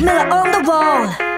Miller on the wall.